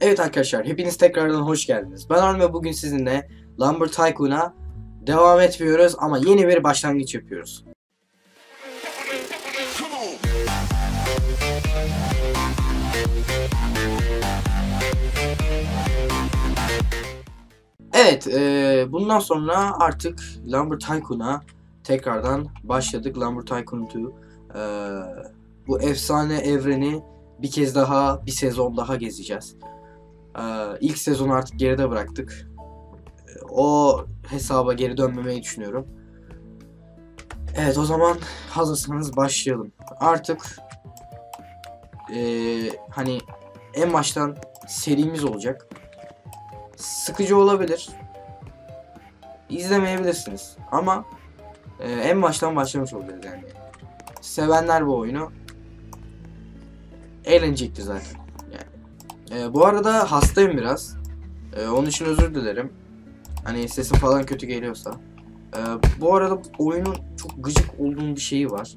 Evet arkadaşlar hepiniz tekrardan hoş geldiniz. Ben Arun ve bugün sizinle Lumber Tycoon'a devam etmiyoruz ama yeni bir başlangıç yapıyoruz. Evet eee, bundan sonra artık Lumber Tycoon'a tekrardan başladık. Lumber Tycoon 2. Eee, bu efsane evreni bir kez daha bir sezon daha gezeceğiz. Ee, ilk sezonu artık geride bıraktık. O hesaba geri dönmemeyi düşünüyorum. Evet o zaman hazırsanız başlayalım. Artık ee, hani en baştan serimiz olacak. Sıkıcı olabilir. İzlemeyebilirsiniz. Ama ee, en baştan başlamış olacağız yani. Sevenler bu oyunu eğlenecektir zaten. Ee, bu arada hastayım biraz. Ee, onun için özür dilerim. Hani sesim falan kötü geliyorsa. Ee, bu arada oyunun çok gıcık olduğum bir şeyi var.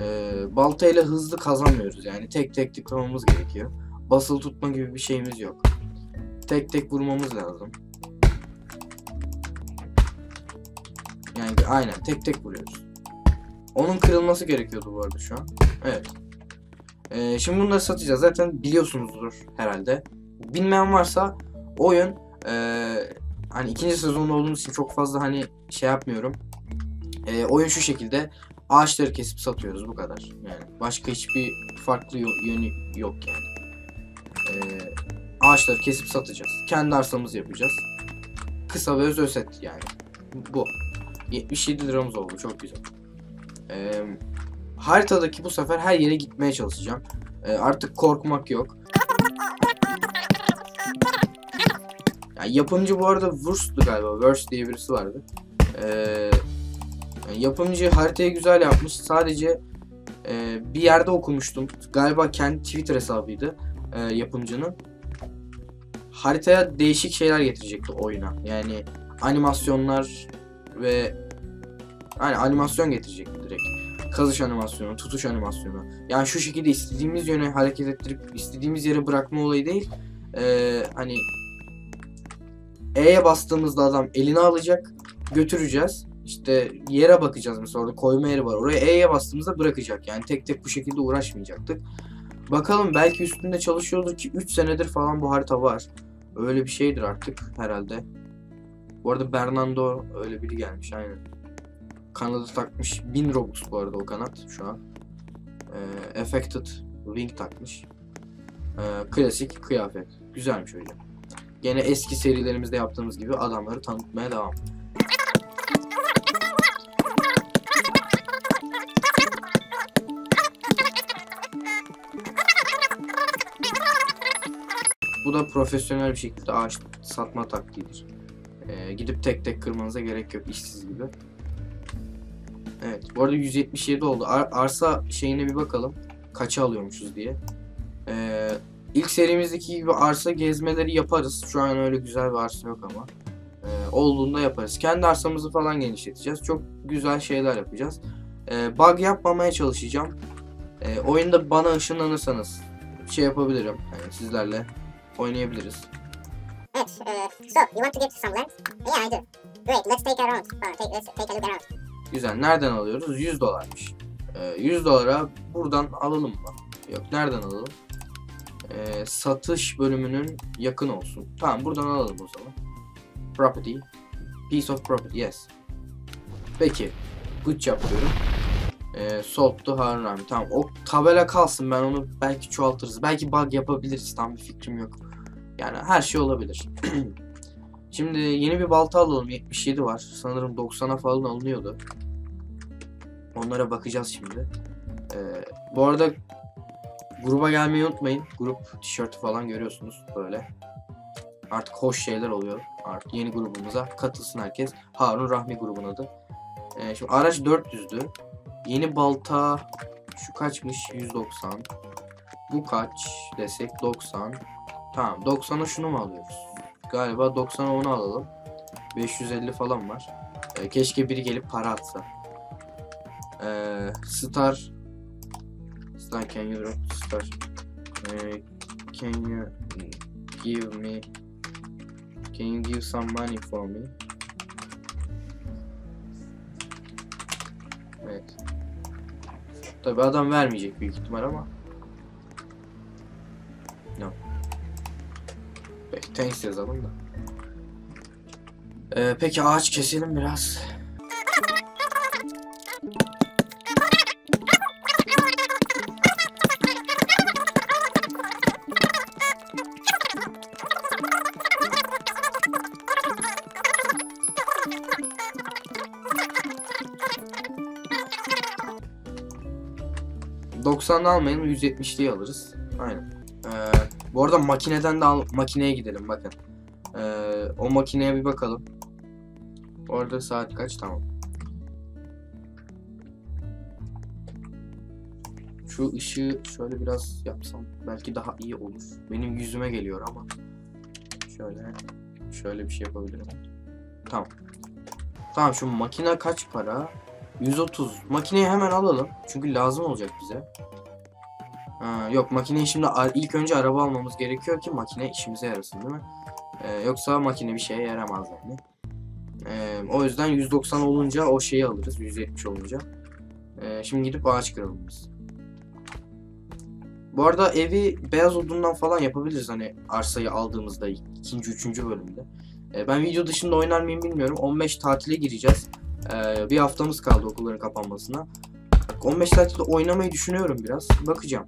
Ee, baltayla hızlı kazanmıyoruz yani. Tek tek tıklamamız gerekiyor. Basılı tutma gibi bir şeyimiz yok. Tek tek vurmamız lazım. Yani aynen tek tek vuruyoruz. Onun kırılması gerekiyordu bu arada şu an. Evet. Ee, şimdi bunları satacağız. Zaten biliyorsunuzdur herhalde. Bilmeyen varsa oyun ee, hani ikinci sezonda olduğumuz için çok fazla hani şey yapmıyorum. Ee, oyun şu şekilde ağaçları kesip satıyoruz bu kadar. Yani başka hiçbir farklı yönü yok yani. Ee, ağaçları kesip satacağız. Kendi arsamızı yapacağız. Kısa ve öz özet yani. Bu. 77 liramız oldu. Çok güzel. Eee haritadaki bu sefer her yere gitmeye çalışacağım. Ee, artık korkmak yok. Yani yapımcı bu arada Wurst'tu galiba. Wurst diye birisi vardı. Yani yapımcı haritayı güzel yapmış. Sadece e, bir yerde okumuştum. Galiba kendi Twitter hesabıydı e, yapımcının. Haritaya değişik şeyler getirecekti oyuna. Yani animasyonlar ve yani animasyon getirecekti direkt kazış animasyonu, tutuş animasyonu. Yani şu şekilde istediğimiz yöne hareket ettirip istediğimiz yere bırakma olayı değil. Ee, hani E'ye bastığımızda adam elini alacak, götüreceğiz. İşte yere bakacağız mesela orada koyma yeri var. Oraya E'ye bastığımızda bırakacak. Yani tek tek bu şekilde uğraşmayacaktık. Bakalım belki üstünde çalışıyordur ki 3 senedir falan bu harita var. Öyle bir şeydir artık herhalde. Bu arada Bernardo öyle biri gelmiş aynen. Kanadı takmış. 1000 Robux bu arada o kanat şu an. Ee, affected Wing takmış. Ee, klasik kıyafet. Güzelmiş öyle. Gene eski serilerimizde yaptığımız gibi adamları tanıtmaya devam. Bu da profesyonel bir şekilde ağaç satma taktiğidir. Ee, gidip tek tek kırmanıza gerek yok işsiz gibi. Evet. Bu arada 177 oldu. Ar- arsa şeyine bir bakalım. Kaça alıyormuşuz diye. Ee, ilk serimizdeki gibi arsa gezmeleri yaparız. Şu an öyle güzel bir arsa yok ama. Ee, olduğunda yaparız. Kendi arsamızı falan genişleteceğiz. Çok güzel şeyler yapacağız. Ee, bug yapmamaya çalışacağım. Ee, oyunda bana ışınlanırsanız şey yapabilirim. Yani sizlerle oynayabiliriz. Evet, uh, so you want to get some land? Yeah, I do. Great, let's take a round. Uh, take, let's take a look around. Güzel. Nereden alıyoruz? 100 dolarmış. Ee, 100 dolara buradan alalım mı? Yok. Nereden alalım? Ee, satış bölümünün yakın olsun. Tamam buradan alalım o zaman. Property. Piece of property. Yes. Peki. Good job diyorum. Ee, sold to Harun abi. Tamam o tabela kalsın ben onu belki çoğaltırız. Belki bug yapabiliriz. Tam bir fikrim yok. Yani her şey olabilir. Şimdi yeni bir balta alalım. 77 var. Sanırım 90'a falan alınıyordu. Onlara bakacağız şimdi. Ee, bu arada gruba gelmeyi unutmayın. Grup tişörtü falan görüyorsunuz böyle. Artık hoş şeyler oluyor. Artık yeni grubumuza katılsın herkes. Harun Rahmi grubun adı. Ee, şimdi araç 400'dü. Yeni balta şu kaçmış? 190. Bu kaç desek 90. Tamam 90'a şunu mu alıyoruz? Galiba 90'a onu alalım. 550 falan var. Ee, keşke biri gelip para atsa. Ee, Star Star can you drop Star Ee, can you give me Can you give some money for me? Evet. Tabi adam vermeyecek büyük ihtimal ama. No. Peki thanks yazalım da. Ee, peki ağaç keselim biraz. ...90'lı almayalım 170'liyi alırız. Aynen. Ee, bu arada makineden de al, makineye gidelim bakın. Ee, o makineye bir bakalım. Bu arada saat kaç? Tamam. Şu ışığı şöyle biraz yapsam belki daha iyi olur. Benim yüzüme geliyor ama. Şöyle şöyle bir şey yapabilirim. Tamam. Tamam şu makine kaç para? 130. Makineyi hemen alalım. Çünkü lazım olacak bize. Ha, yok makineyi şimdi ilk önce araba almamız gerekiyor ki makine işimize yarasın değil mi? Ee, yoksa makine bir şeye yaramaz yani. Ee, o yüzden 190 olunca o şeyi alırız. 170 olunca. Ee, şimdi gidip ağaç kıralım biz. Bu arada evi beyaz odundan falan yapabiliriz hani arsayı aldığımızda ikinci üçüncü bölümde. Ee, ben video dışında oynar mıyım bilmiyorum. 15 tatile gireceğiz. Ee, bir haftamız kaldı okulların kapanmasına. 15 tatilde oynamayı düşünüyorum biraz. Bakacağım.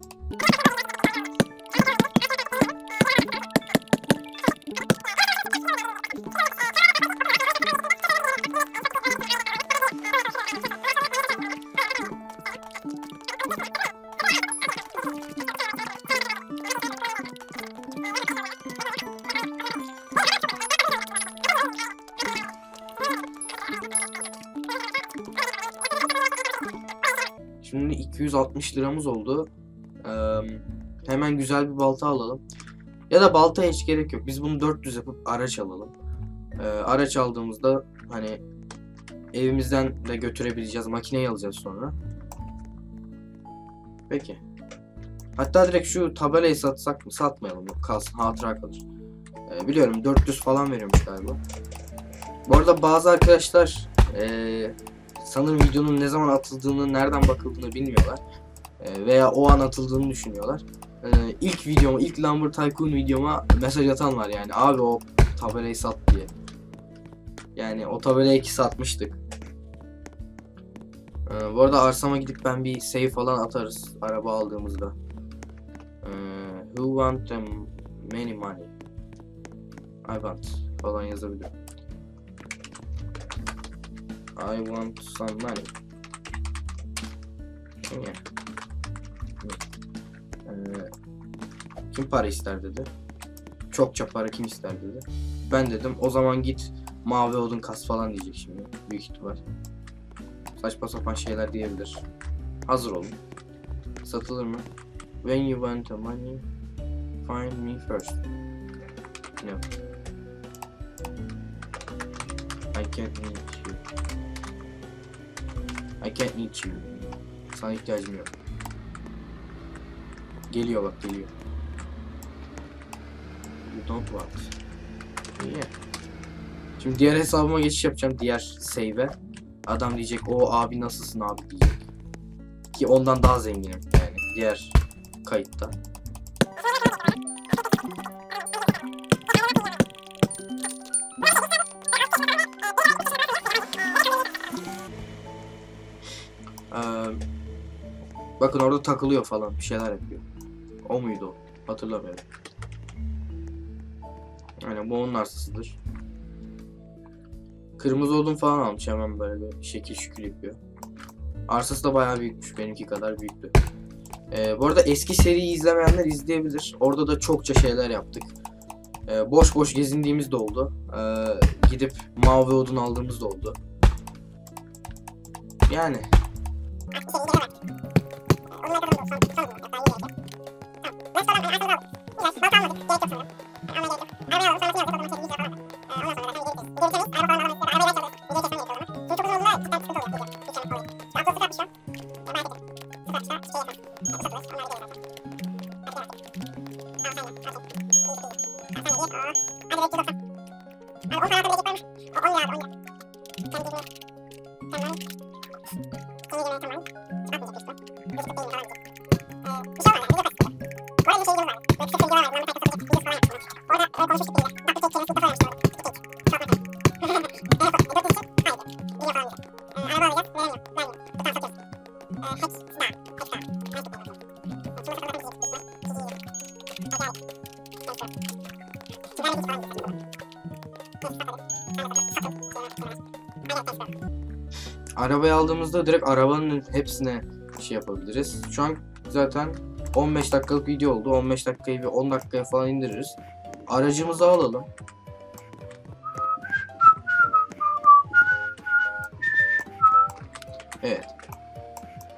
Şimdi 260 liramız oldu. Ee, hemen güzel bir balta alalım. Ya da baltaya hiç gerek yok. Biz bunu 400 yapıp araç alalım. Ee, araç aldığımızda hani evimizden de götürebileceğiz. Makineyi alacağız sonra. Peki. Hatta direkt şu tabelayı satsak mı? Satmayalım. Yok, kalsın. Hatıra kalır. Ee, biliyorum 400 falan veriyormuş galiba. Bu arada bazı arkadaşlar ee, sanırım videonun ne zaman atıldığını, nereden bakıldığını bilmiyorlar. Ee, veya o an atıldığını düşünüyorlar. Ee, ilk videoma, ilk Lumber Tycoon videoma mesaj atan var yani. Abi o tabelayı sat diye. Yani o tabelayı ki satmıştık. Ee, bu arada arsama gidip ben bir save falan atarız araba aldığımızda. Ee, who want them many money? I want falan yazabilirim. I want some money. Yeah. Ee, kim para ister dedi. Çokça para kim ister dedi. Ben dedim o zaman git mavi odun kas falan diyecek şimdi. Büyük ihtimal. Saçma sapan şeyler diyebilir. Hazır olun. Satılır mı? When you want the money, find me first. No. I can't need you. I can't need you. Sana ihtiyacım yok. Geliyor bak geliyor. You don't want. İyi. Şimdi diğer hesabıma geçiş yapacağım diğer save'e. Adam diyecek o abi nasılsın abi diyecek. Ki ondan daha zenginim yani diğer kayıtta. Bakın orada takılıyor falan bir şeyler yapıyor. O muydu o? Hatırlamıyorum. Aynen bu onun arsasıdır. Kırmızı odun falan almış hemen böyle bir şekil şükür yapıyor. Arsası da bayağı büyükmüş benimki kadar büyüktü. Ee, bu arada eski seriyi izlemeyenler izleyebilir. Orada da çokça şeyler yaptık. Ee, boş boş gezindiğimiz de oldu. Ee, gidip mavi odun aldığımız da oldu. Yani あ、レストランで遊ぼう。いいです。バカを提供するよ。あんまり、あれをその日はどこかの店に行けば。Arabayı aldığımızda direkt arabanın hepsine şey yapabiliriz. Şu an zaten 15 dakikalık video oldu. 15 dakikayı bir 10 dakikaya falan indiririz. Aracımızı alalım. Evet.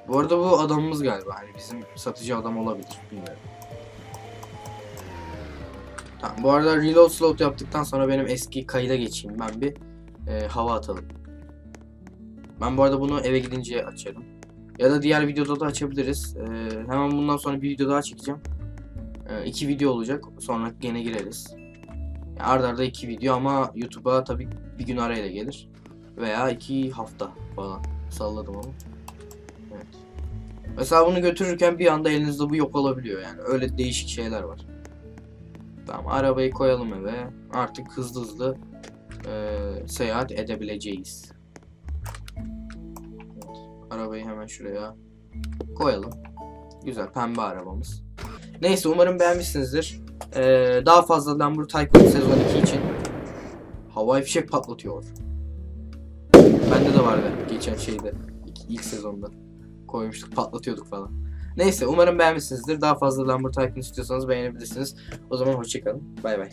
Bu arada bu adamımız galiba. Hani bizim satıcı adam olabilir. Bilmiyorum. Tamam, bu arada reload slot yaptıktan sonra benim eski kayda geçeyim. Ben bir e, hava atalım. Ben bu arada bunu eve gidince açarım. Ya da diğer videoda da açabiliriz. Ee, hemen bundan sonra bir video daha çekeceğim. Ee, iki video olacak. Sonra gene gireriz. Arda arda iki video ama YouTube'a tabii bir gün arayla gelir. Veya iki hafta falan. Salladım onu. Evet. Mesela bunu götürürken bir anda elinizde bu yok olabiliyor yani. Öyle değişik şeyler var. Tamam arabayı koyalım eve. Artık hızlı hızlı eee, seyahat edebileceğiz. Arabayı hemen şuraya koyalım. Güzel pembe arabamız. Neyse umarım beğenmişsinizdir. Ee, daha fazla Lambur Tycoon sezon 2 için havai fişek patlatıyor. Bende de vardı geçen şeyde ilk, ilk sezonda koymuştuk patlatıyorduk falan. Neyse umarım beğenmişsinizdir. Daha fazla Lambur Tycoon istiyorsanız beğenebilirsiniz. O zaman hoşçakalın. Bay bay.